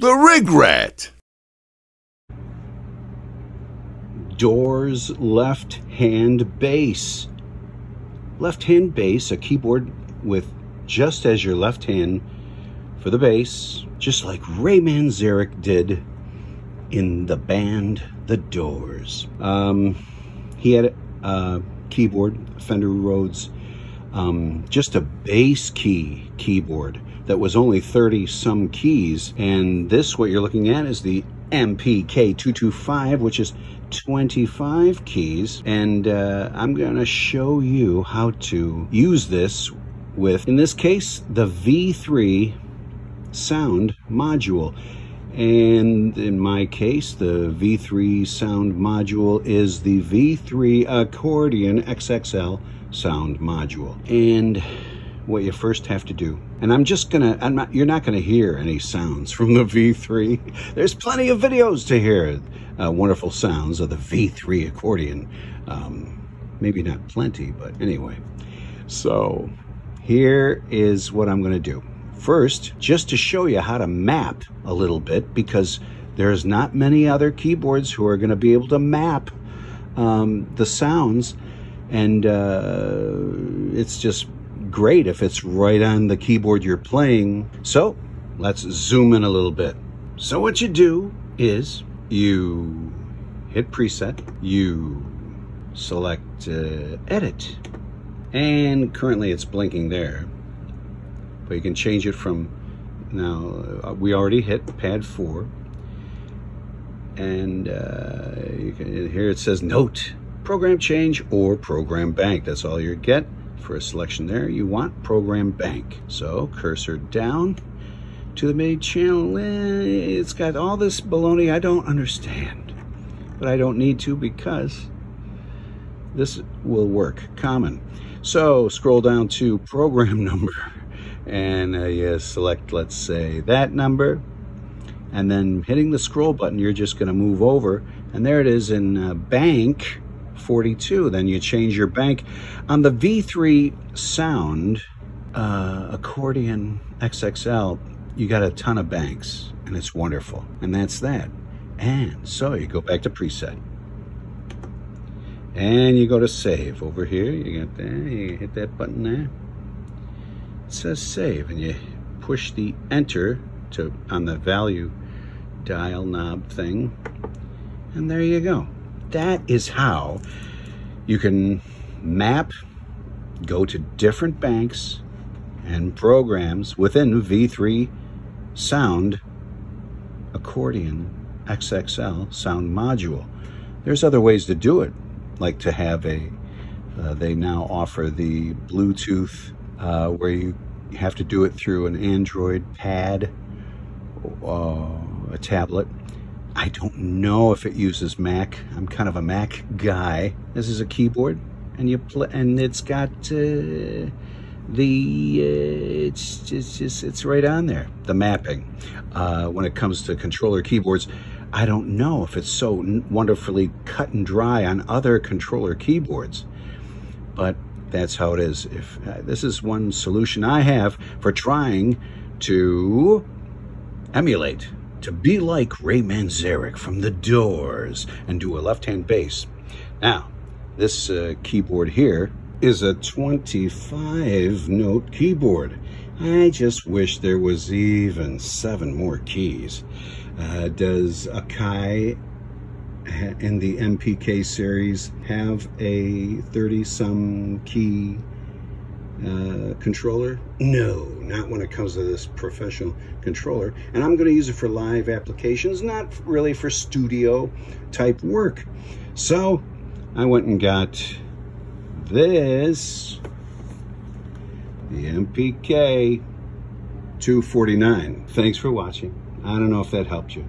The Rig Rat. Doors left hand bass. Left hand bass, a keyboard with just as your left hand for the bass, just like Ray Manzarek did in the band The Doors. Um, he had a keyboard, Fender Rhodes, um, just a bass key keyboard that was only 30 some keys. And this, what you're looking at, is the MPK225, which is 25 keys. And uh, I'm to show you how to use this with, in this case, the V3 sound module. And in my case, the V3 sound module is the V3 accordion XXL sound module. And what you first have to do. And I'm just gonna, I'm not, you're not gonna hear any sounds from the V3. There's plenty of videos to hear uh, wonderful sounds of the V3 accordion. Um, maybe not plenty, but anyway. So here is what I'm gonna do. First, just to show you how to map a little bit, because there's not many other keyboards who are gonna be able to map um, the sounds and uh, it's just great if it's right on the keyboard you're playing. So let's zoom in a little bit. So what you do is you hit preset, you select uh, edit, and currently it's blinking there, but you can change it from now, uh, we already hit pad four, and uh, can, here it says note, program change or program bank. That's all you get for a selection there. You want program bank. So cursor down to the main channel. It's got all this baloney I don't understand, but I don't need to because this will work common. So scroll down to program number and uh, you select, let's say that number and then hitting the scroll button, you're just gonna move over and there it is in uh, bank 42. Then you change your bank. On the V3 Sound uh, Accordion XXL, you got a ton of banks, and it's wonderful. And that's that. And so you go back to preset. And you go to save. Over here, you got that. You hit that button there. Says save, and you push the enter to on the value dial knob thing. And there you go that is how you can map, go to different banks and programs within V3 Sound Accordion XXL sound module. There's other ways to do it, like to have a, uh, they now offer the Bluetooth uh, where you have to do it through an Android pad, uh, a tablet, I don't know if it uses Mac. I'm kind of a Mac guy. This is a keyboard, and you play, and it's got uh, the uh, it's just, it's right on there. The mapping. Uh, when it comes to controller keyboards, I don't know if it's so wonderfully cut and dry on other controller keyboards, but that's how it is. If uh, this is one solution I have for trying to emulate to be like Ray Manzarek from The Doors and do a left-hand bass. Now, this uh, keyboard here is a 25 note keyboard. I just wish there was even seven more keys. Uh, does Akai in the MPK series have a 30 some key uh, controller? No, not when it comes to this professional controller. And I'm going to use it for live applications, not really for studio type work. So I went and got this, the MPK 249. Thanks for watching. I don't know if that helped you.